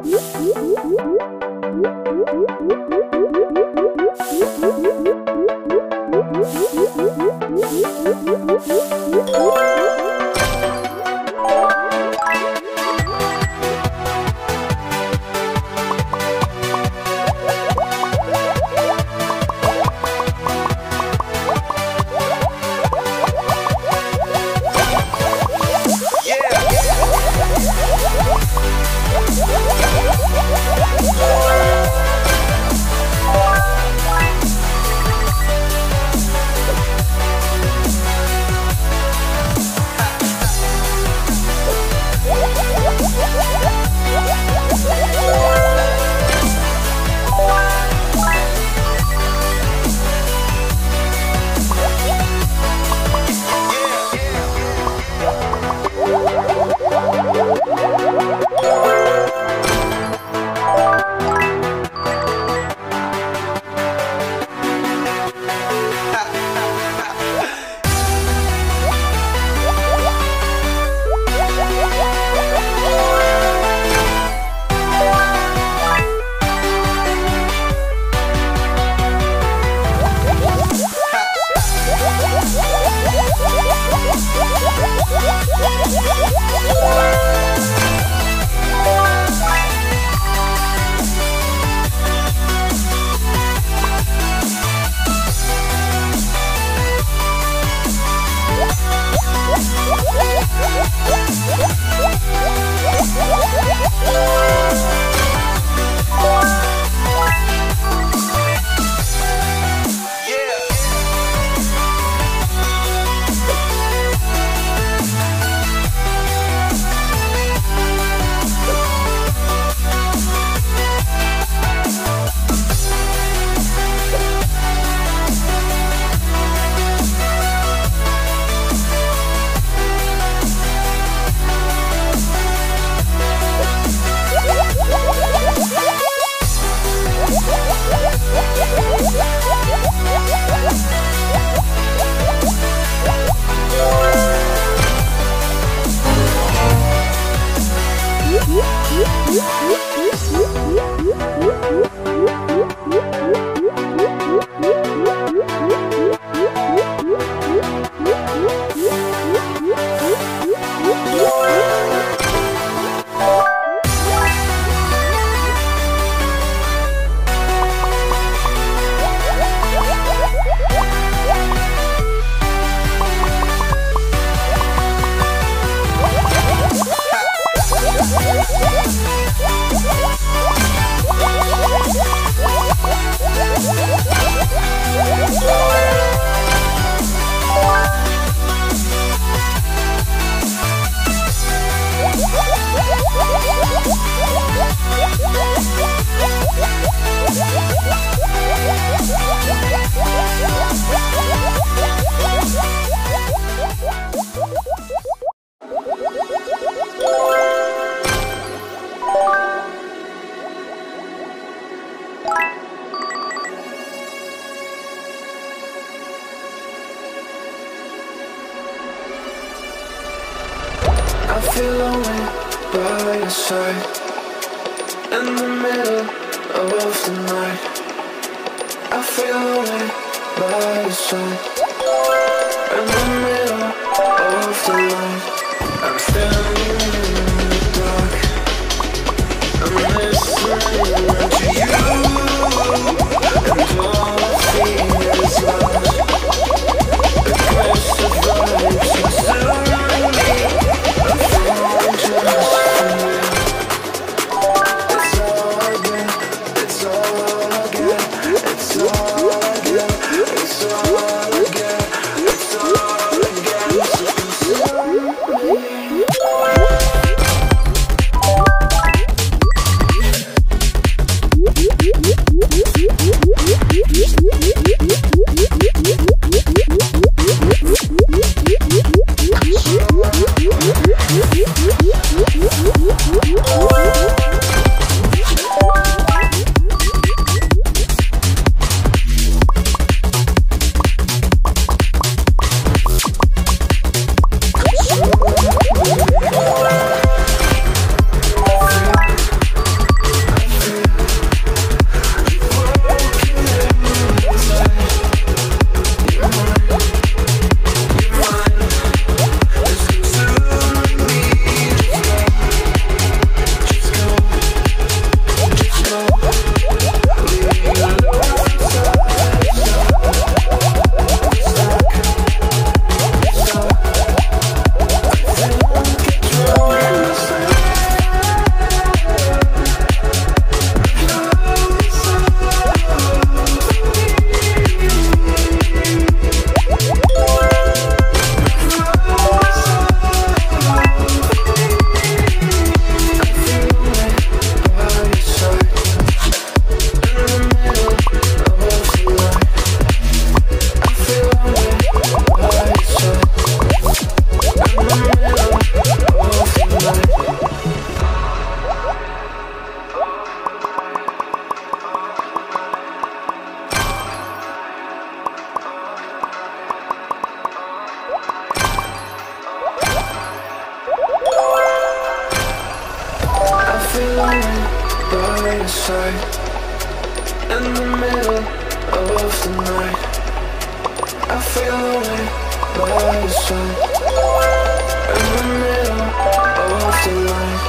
Thank you. Yeah! I feel lonely by your side in the middle of the night. I feel lonely by your side in the middle of the night. Side In the middle of the night. I feel lonely by your side In the middle of the night.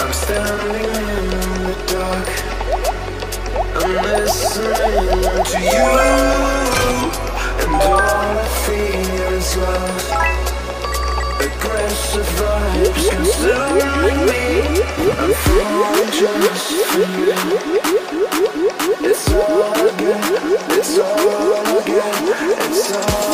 I'm standing in the dark. I'm listening to you And all I feel is love. Aggressive vibes consuming It's all again, it's all again. It's all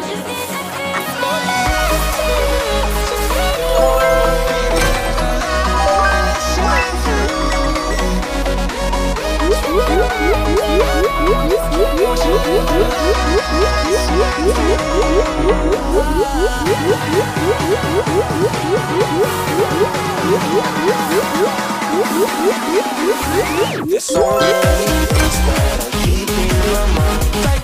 This song is keeping in my mind.